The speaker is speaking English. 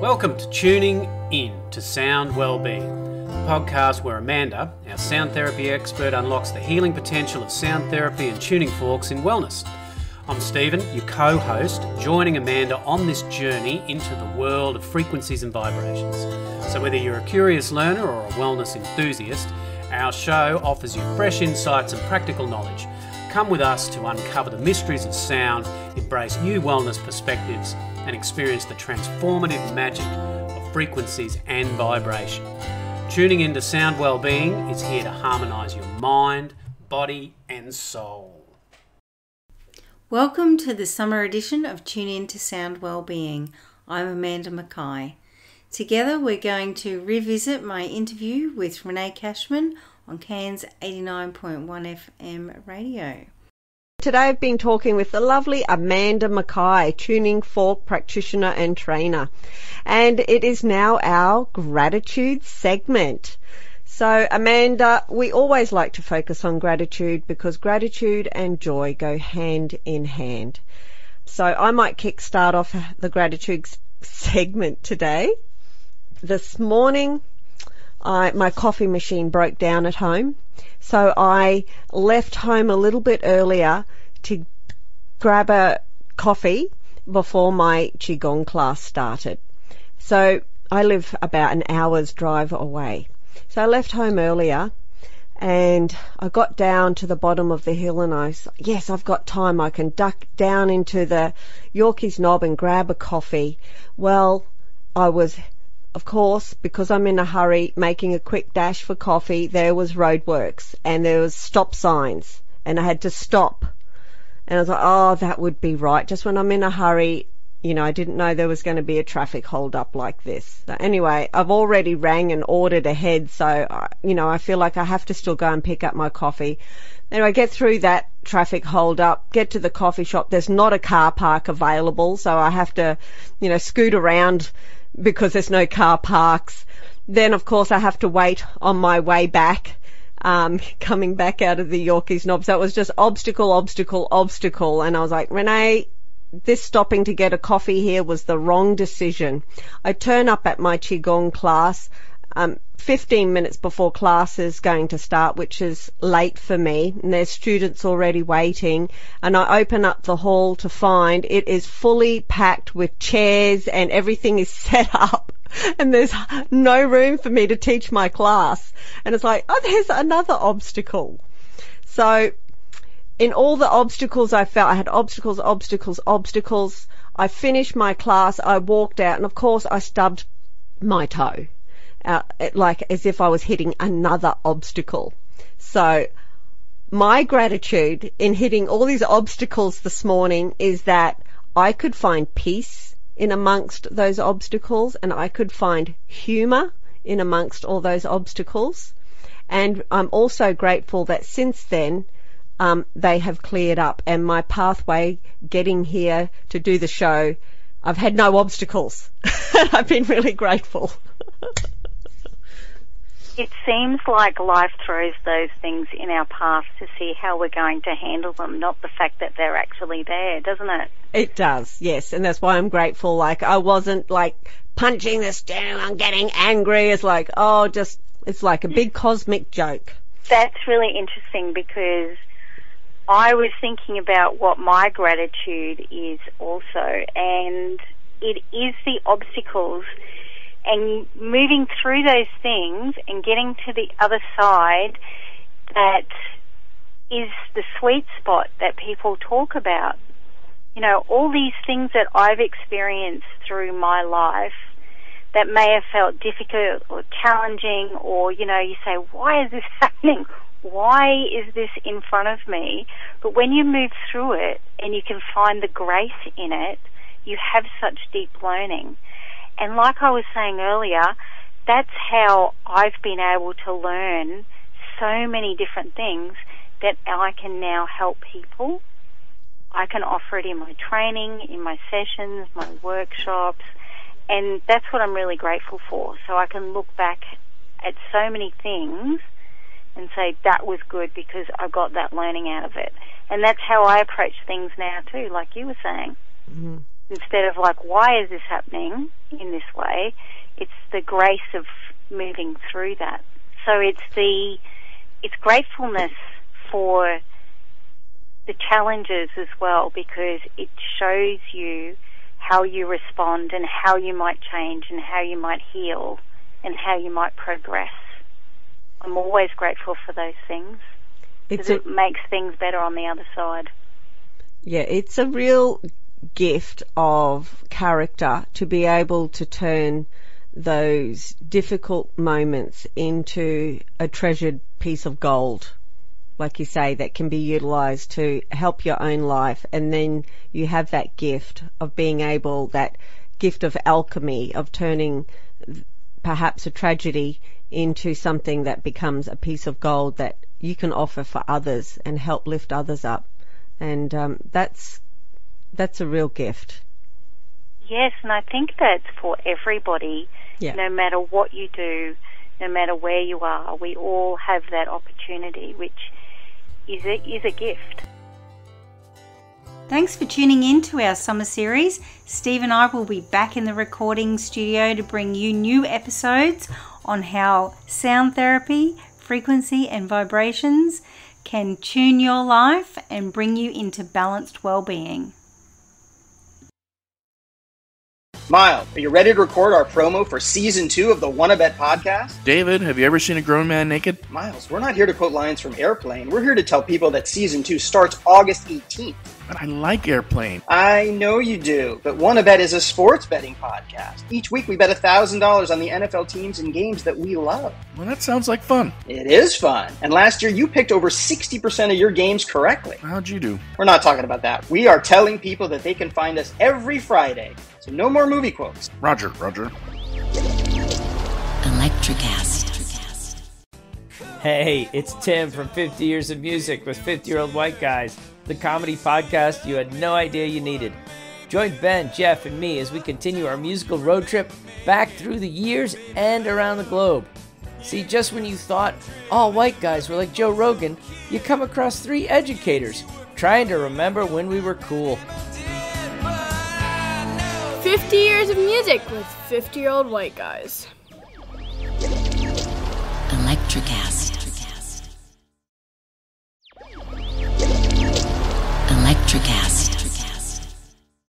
Welcome to Tuning In to Sound Wellbeing, a podcast where Amanda, our sound therapy expert, unlocks the healing potential of sound therapy and tuning forks in wellness. I'm Stephen, your co host, joining Amanda on this journey into the world of frequencies and vibrations. So, whether you're a curious learner or a wellness enthusiast, our show offers you fresh insights and practical knowledge. Come with us to uncover the mysteries of sound, embrace new wellness perspectives, and experience the transformative magic of frequencies and vibration. Tuning into Sound Wellbeing is here to harmonise your mind, body, and soul. Welcome to the summer edition of Tune In to Sound Wellbeing. I'm Amanda Mackay. Together, we're going to revisit my interview with Renee Cashman on Cairns 89.1 FM radio. Today I've been talking with the lovely Amanda Mackay, tuning fork practitioner and trainer. And it is now our gratitude segment. So Amanda, we always like to focus on gratitude because gratitude and joy go hand in hand. So I might kick start off the gratitude segment today. This morning, I, my coffee machine broke down at home. So I left home a little bit earlier to grab a coffee before my Qigong class started. So I live about an hour's drive away. So I left home earlier and I got down to the bottom of the hill and I said, yes, I've got time. I can duck down into the Yorkeys Knob and grab a coffee. Well, I was, of course, because I'm in a hurry, making a quick dash for coffee. There was roadworks and there was stop signs and I had to stop. And I was like, oh, that would be right. Just when I'm in a hurry, you know, I didn't know there was going to be a traffic hold up like this. So anyway, I've already rang and ordered ahead, so, uh, you know, I feel like I have to still go and pick up my coffee. Anyway, I get through that traffic hold up, get to the coffee shop. There's not a car park available, so I have to, you know, scoot around because there's no car parks. Then, of course, I have to wait on my way back um, coming back out of the Yorkeys Knob. So it was just obstacle, obstacle, obstacle. And I was like, Renee, this stopping to get a coffee here was the wrong decision. I turn up at my Qigong class um, 15 minutes before class is going to start, which is late for me, and there's students already waiting. And I open up the hall to find it is fully packed with chairs and everything is set up. And there's no room for me to teach my class. And it's like, oh, there's another obstacle. So in all the obstacles I felt, I had obstacles, obstacles, obstacles. I finished my class, I walked out, and of course I stubbed my toe, uh, like as if I was hitting another obstacle. So my gratitude in hitting all these obstacles this morning is that I could find peace in amongst those obstacles and I could find humor in amongst all those obstacles. And I'm also grateful that since then, um, they have cleared up. And my pathway getting here to do the show, I've had no obstacles. I've been really grateful. it seems like life throws those things in our path to see how we're going to handle them, not the fact that they're actually there, doesn't it? It does, yes. And that's why I'm grateful. Like, I wasn't like punching this down, I'm getting angry. It's like, oh, just, it's like a big cosmic joke. That's really interesting because I was thinking about what my gratitude is also, and it is the obstacles and moving through those things and getting to the other side that is the sweet spot that people talk about. You know, all these things that I've experienced through my life that may have felt difficult or challenging or, you know, you say, why is this happening? Why is this in front of me? But when you move through it and you can find the grace in it, you have such deep learning. And like I was saying earlier, that's how I've been able to learn so many different things that I can now help people. I can offer it in my training, in my sessions, my workshops, and that's what I'm really grateful for. So I can look back at so many things and say that was good because I got that learning out of it. And that's how I approach things now too, like you were saying. Mm-hmm. Instead of like, why is this happening in this way? It's the grace of moving through that. So it's the, it's gratefulness for the challenges as well because it shows you how you respond and how you might change and how you might heal and how you might progress. I'm always grateful for those things because it makes things better on the other side. Yeah, it's a real gift of character to be able to turn those difficult moments into a treasured piece of gold like you say, that can be utilized to help your own life. And then you have that gift of being able, that gift of alchemy, of turning perhaps a tragedy into something that becomes a piece of gold that you can offer for others and help lift others up. And um, that's that's a real gift. Yes, and I think that's for everybody. Yeah. No matter what you do, no matter where you are, we all have that opportunity, which is a, is a gift. Thanks for tuning in to our summer series. Steve and I will be back in the recording studio to bring you new episodes on how sound therapy, frequency, and vibrations can tune your life and bring you into balanced well-being. Miles, are you ready to record our promo for season two of the Wanna Bet podcast? David, have you ever seen a grown man naked? Miles, we're not here to quote lines from Airplane. We're here to tell people that season two starts August 18th. But I like Airplane. I know you do, but Wanna Bet is a sports betting podcast. Each week we bet $1,000 on the NFL teams and games that we love. Well, that sounds like fun. It is fun. And last year you picked over 60% of your games correctly. How'd you do? We're not talking about that. We are telling people that they can find us every Friday so no more movie quotes. Roger, Roger. Electricast. Hey, it's Tim from 50 Years of Music with 50 Year Old White Guys, the comedy podcast you had no idea you needed. Join Ben, Jeff, and me as we continue our musical road trip back through the years and around the globe. See, just when you thought all white guys were like Joe Rogan, you come across three educators trying to remember when we were cool. 50 years of music with 50 year old white guys. Electricast. Electricast.